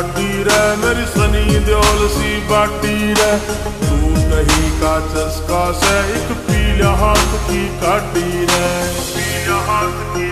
बाटी रे मेरी सनी देओल सी बाटी रे तू नहीं का चस्का से एक पीला हाथ की काटी रे पीला हाथ की